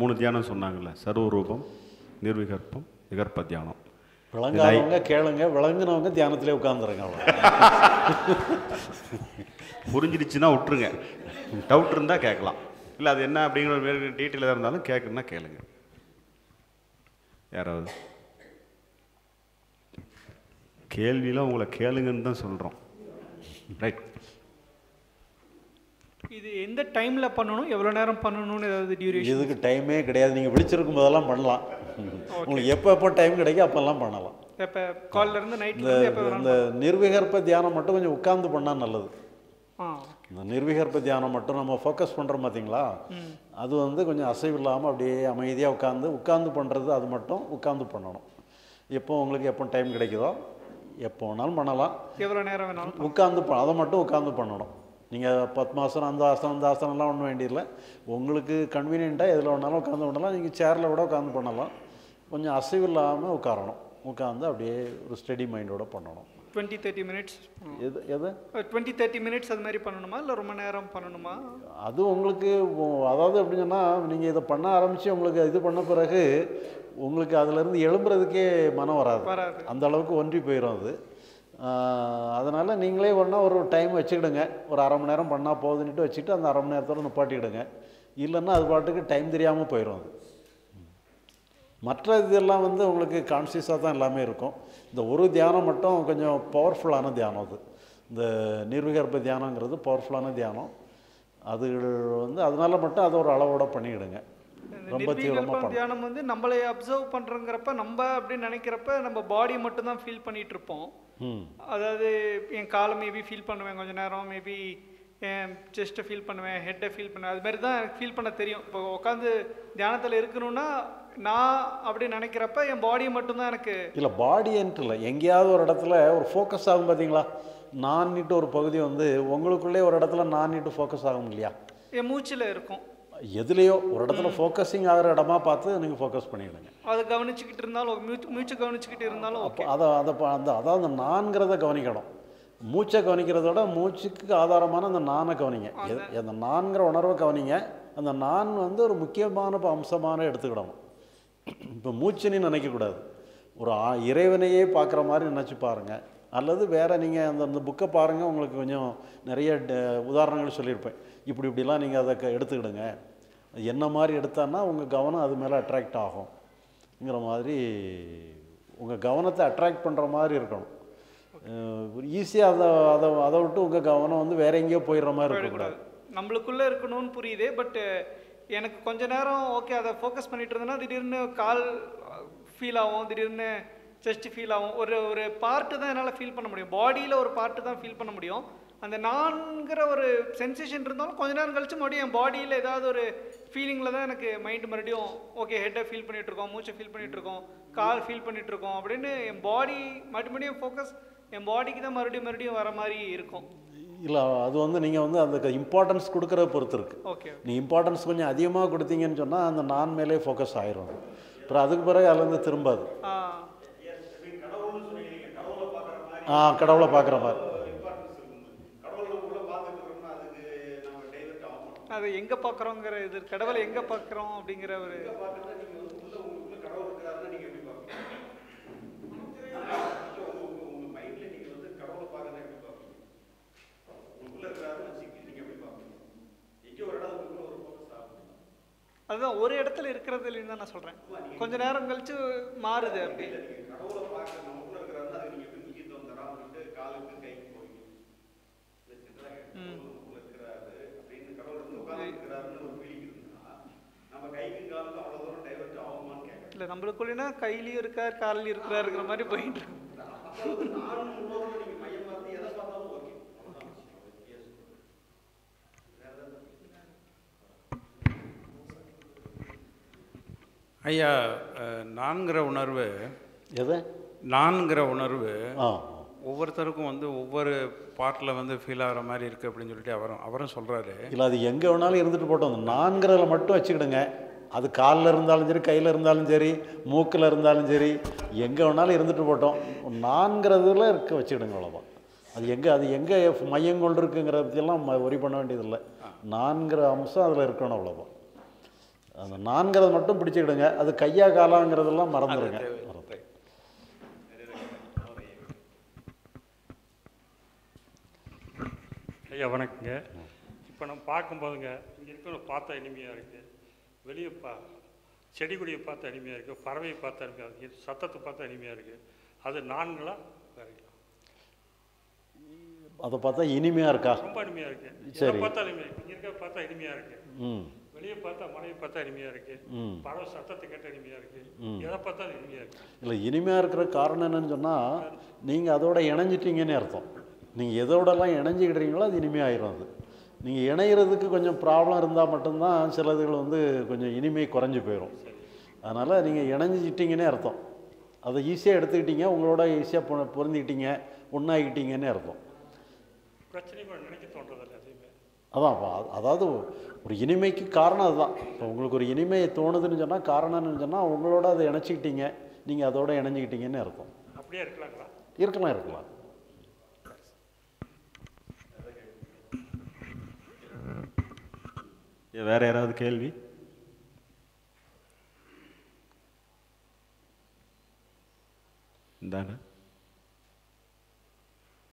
மூணு தியானம் சொன்னாங்கல்ல சர்வரூபம் நிர்விகற்பம் விகற்ப தியானம் விளங்காதவங்க கேளுங்க விளங்குனவங்க தியானத்திலே உட்காந்துருங்க புரிஞ்சிடுச்சுன்னா விட்டுருங்க. டவுட் இருந்தால் கேட்கலாம். இல்லை அது என்ன அப்படிங்கிற வேறு டீட்டெயிலாக இருந்தாலும் கேட்கணுன்னா கேளுங்க. யாராவது? கேள்வியில் உங்களை கேளுங்கன்னு தான் சொல்கிறோம் ரைட் இது எந்த டைம்ல பண்ணணும் எவ்வளவு நேரம் பண்ணணும்னு ஏதாவது டியூரேஷன் இதுக்கு டைமே கிடையாது. நீங்கள் விழிச்சிருக்கும் போதெல்லாம் பண்ணலாம். உங்களுக்கு எப்போ எப்போ டைம் கிடைக்கும் அப்போல்லாம் பண்ணலாம். எப்ப கால்ல இருந்து நைட்ல இந்த நிர்விகற்ப தியானம் மட்டும் கொஞ்சம் உட்கார்ந்து பண்ணால் நல்லது. இந்த நிர்விகற்ப தியானம் மட்டும் நம்ம ஃபோக்கஸ் பண்ணுறோம் பார்த்தீங்களா அது வந்து கொஞ்சம் அசைவில்லாமல் அப்படியே அமைதியாக உட்காந்து உட்காந்து பண்ணுறது அது மட்டும் உட்காந்து பண்ணணும். எப்போ உங்களுக்கு எப்போ டைம் கிடைக்குதோ எப்போ வேணாலும் பண்ணலாம். எவ்வளவு நேரம் வேணாலும் உட்காந்து அதை மட்டும் உட்காந்து பண்ணணும். நீங்கள் பத்மாசனம் அந்த ஆசனம் இந்த ஆசனம்லாம் ஒன்றும் வேண்டியதில்லை உங்களுக்கு கன்வீனியண்ட்டாக எதில் வேணாலும் உட்காந்து பண்ணலாம் நீங்கள் சேரில் கூட உட்காந்து பண்ணலாம். கொஞ்சம் அசைவில்லாமல் உட்காரணும். உட்காந்து அப்படியே ஒரு ஸ்டெடி மைண்டோட பண்ணணும். டுவெண்ட்டி தேர்ட்டி மினிட்ஸ் எது எது? டுவெண்ட்டி தேர்ட்டி மினிட்ஸ் அது மாதிரி பண்ணணுமா? இல்லை ரொம்ப நேரம் பண்ணணுமா? அது உங்களுக்கு அதாவது எப்படி சொன்னால் நீங்கள் இதை பண்ண ஆரம்பித்து உங்களுக்கு இது பண்ண பிறகு உங்களுக்கு அதுலேருந்து எழும்புறதுக்கே மனம் வராது. வராது. அந்த அளவுக்கு ஒன்றி போயிடும் அது. அதனால் நீங்களே ஒன்றா ஒரு டைம் வச்சுக்கிடுங்க. ஒரு அரை மணி நேரம் பண்ணால் போதுன்னுட்டு வச்சுக்கிட்டு அந்த அரை மணி நேரத்தோடு நிப்பாட்டிக்கிடுங்க. இல்லைன்னா அது பாட்டுக்கு டைம் தெரியாமல் போயிடும் அது. மற்ற இதெல்லாம் வந்து உங்களுக்கு கான்சியஸாக தான் எல்லாமே இருக்கும். இந்த ஒரு தியானம் மட்டும் கொஞ்சம் பவர்ஃபுல்லான தியானம் அது. இந்த நிர்விகற்ப தியானங்கிறது பவர்ஃபுல்லான தியானம். அது வந்து அதனால மட்டும் அதை ஒரு அளவோட பண்ணிக்கிடுங்க. ரொம்ப தீவிரமாக தியானம் வந்து நம்மளை அப்சர்வ் பண்றோங்கிறப்ப நம்ம அப்படின்னு நினைக்கிறப்ப நம்ம பாடி மட்டும் தான் ஃபீல் பண்ணிட்டு இருப்போம் அதாவது என் காலை மேபி ஃபீல் பண்ணுவேன் கொஞ்ச நேரம் மேபி என் செஸ்ட்டை ஃபீல் பண்ணுவேன் ஹெட்டை ஃபீல் பண்ணுவேன். அது மாதிரி தான் எனக்கு ஃபீல் பண்ண தெரியும். இப்போ உட்காந்து தியானத்தில் இருக்கணும்னா நான் அப்படி நினைக்கிறப்ப என் பாடியை மட்டும்தான் எனக்கு இல்லை பாடின்ட்டு இல்லை. எங்கேயாவது ஒரு இடத்துல ஒரு ஃபோக்கஸ் ஆகும் பார்த்தீங்களா நான்னிட்டு ஒரு பகுதி வந்து உங்களுக்குள்ளே ஒரு இடத்துல நான்னிட்டு ஃபோக்கஸ் ஆகும் இல்லையா? என் மூச்சில் இருக்கும். எதுலேயோ ஒரு இடத்துல ஃபோக்கஸிங் ஆகிற இடமா பார்த்து நீங்கள் ஃபோக்கஸ் பண்ணிவிடுங்க அதை கவனிச்சுக்கிட்டு இருந்தாலும் மூச்சு மூச்சு கவனிச்சுக்கிட்டு இருந்தாலும் அப்போ அதை அதை ப- அந்த அதாவது அந்த நான்கிறத கவனிக்கணும். மூச்சை கவனிக்கிறத விட மூச்சுக்கு ஆதாரமான அந்த நானை கவனிங்க. அந்த நான்கிற உணர்வை கவனிங்க. அந்த நான் வந்து ஒரு முக்கியமான அம்சமான எடுத்துக்கிடணும். இப்போ மூச்சுன்னு நினைக்கக்கூடாது. ஒரு ஆ- இறைவனையே பார்க்குற மாதிரி நினச்சி பாருங்கள் அல்லது வேறு நீங்கள் அந்த அந்த புக்கை பாருங்கள் உங்களுக்கு கொஞ்சம் நிறைய உதாரணங்கள் சொல்லியிருப்பேன். இப்படி இப்படிலாம் நீங்கள் அதை க- எடுத்துக்கிடுங்க. என்ன மாதிரி எடுத்தான்னா உங்கள் கவனம் அது மேலே அட்ராக்ட் ஆகும்ங்கிற மாதிரி உங்கள் கவனத்தை அட்ராக்ட் பண்ணுற மாதிரி இருக்கணும். ஈஸியாக அதை அதை அதை விட்டு உங்கள் கவனம் வந்து வேற எங்கேயோ போயிடுற மாதிரி இருக்கக்கூடாது. நம்மளுக்குள்ள இருக்கணும்னு புரியுது பட் எனக்கு கொஞ்ச நேரம் ஓகே அதை ஃபோக்கஸ் பண்ணிட்டு இருந்தேன்னா திடீர்னு கால் ஃபீல் ஆகும் திடீர்னு செஸ்ட் ஃபீல் ஆகும். ஒரு ஒரு பார்ட்டு தான் என்னால் ஃபீல் பண்ண முடியும். பாடியில் ஒரு பார்ட்டு தான் ஃபீல் பண்ண முடியும். அந்த நான்கிற ஒரு சென்சேஷன் இருந்தாலும் கொஞ்ச நேரம் கழிச்சு மறுபடியும் என் பாடியில் ஏதாவது ஒரு ஃபீலிங்கில் தான் எனக்கு மைண்ட் மறுபடியும் ஓகே ஹெட்டை ஃபீல் பண்ணிட்டு இருக்கோம் மூச்சை ஃபீல் பண்ணிட்டு இருக்கோம் கால் ஃபீல் பண்ணிட்டு இருக்கோம் அப்படின்னு என் பாடி மறுபடியும் ஃபோக்கஸ் என் பாடிக்கு தான் மறுபடியும் மறுபடியும் வர மாதிரி இருக்கும். இல்லை அது வந்து நீங்கள் வந்து அந்த இம்பார்ட்டன்ஸ் கொடுக்குறத பொறுத்து இருக்குது ஓகே நீ இம்பார்ட்டன்ஸ் கொஞ்சம் அதிகமாக கொடுத்தீங்கன்னு சொன்னால் அந்த நான் மேலே ஃபோக்கஸ் ஆயிரும். அப்புறம் அதுக்கு பிறகு அதுலேருந்து திரும்பாது ஆ. ஆ கடவுளை பார்க்குற மாதிரி. எங்க பார்க்குறோங்கிற இது கடவுளை எங்க பார்க்குறோம் அப்படிங்கிற ஒரு அதுதான் ஒரு இடத்துல இருக்கிறது இல்லைன்னு தான் நான் சொல்றேன். கொஞ்ச நேரம் கழிச்சு மாறுது அப்படி. இல்ல நம்மளுக்குள்ளனா கையிலயும் இருக்கார் காலிலையும் இருக்கிறாருங்கிற மாதிரி போயிட்டு இருக்கு. ஐயா நான்கிற உணர்வு எது? நான்கிற உணர்வு ஆ. ஒவ்வொருத்தருக்கும் வந்து ஒவ்வொரு பார்ட்டில் வந்து ஃபீல் ஆகிற மாதிரி இருக்குது அப்படின்னு சொல்லிட்டு அவரும் அவரும் சொல்கிறாரு இல்லை அது எங்கே வேணாலும் இருந்துட்டு போட்டோம். அந்த நான்கிறதுல மட்டும் வச்சுக்கிடுங்க. அது காலில் இருந்தாலும் சரி கையில் இருந்தாலும் சரி மூக்கில் இருந்தாலும் சரி எங்கே வேணாலும் இருந்துட்டு போட்டோம். நான்கிறதுல இருக்க வச்சுக்கிடுங்க அவ்வளோதான் அது எங்கே அது எங்கே மையம் கொண்டு இருக்குங்கிறத பற்றியெல்லாம் ஒரி பண்ண வேண்டியதில்லை. நான்கிற அம்சம் அதில் இருக்கணும் அவ்வளோதான் அந்த நான்கிறத மட்டும் பிடிச்சிக்கிடுங்க. அது கையா காலாங்கிறதெல்லாம் மறந்துடுங்க ஐயா வணக்கங்க இப்போ நம்ம பார்க்கும்போதுங்க இங்கே இருக்கிற பார்த்தா இனிமையாக இருக்குது வெளியே பா செடி கொடியை பார்த்தா இனிமையாக இருக்குது பறவையை பார்த்தா இனிமையாக இருக்குது சத்தத்தை பார்த்தா இனிமையாக இருக்குது அது நான்களா வேறைங்களா அதை பார்த்தா இனிமையாக இருக்கா ரொம்ப இனிமையாக இருக்குது சரி. பார்த்தா இனிமையாக இருக்குது இங்கே இருக்க பார்த்தா இனிமையாக இருக்குது ம் வெளியே பார்த்தா மலையை பார்த்தா இனிமையாக இருக்குது ம் பறவை சத்தத்தை கேட்ட இனிமையாக இருக்குது. எதை பார்த்தாலும் இனிமையாக இருக்குது இல்லை இனிமையாக இருக்கிற காரணம் என்னன்னு சொன்னால் நீங்கள் அதோட இணைஞ்சிட்டீங்கன்னு அர்த்தம் நீங்கள் எதோடலாம் இணைஞ்சிக்கிடுறீங்களோ அது இனிமையாயிரும் அது. நீங்கள் இணையிறதுக்கு கொஞ்சம் ப்ராப்ளம் இருந்தால் மட்டும்தான் சிலதுகள் வந்து கொஞ்சம் இனிமை குறைஞ்சி போயிடும் அதனால் நீங்கள் இணைஞ்சிட்டீங்கன்னே அர்த்தம். அதை ஈஸியாக எடுத்துக்கிட்டீங்க உங்களோட ஈஸியாக பொருந்திக்கிட்டீங்க ஒன்றாகிட்டீங்கன்னே அர்த்தம். பிரச்சனை கூட நினைக்க தோன்றதில்லை எதையுமே. அதான் அப்ப அ- அதாவது ஒரு இனிமைக்கு காரணம் அதுதான். இப்போ உங்களுக்கு ஒரு இனிமை தோணுதுன்னு சொன்னால் காரணம்னு சொன்னால் உங்களோட அதை இணைச்சிக்கிட்டீங்க நீங்கள் அதோட இணைஞ்சிக்கிட்டீங்கன்னு அர்த்தம். அப்படியே இருக்கலாங்களா? இருக்கலாம் இருக்கலாம். வேற யாராவது கேள்வி? இந்தாங்க.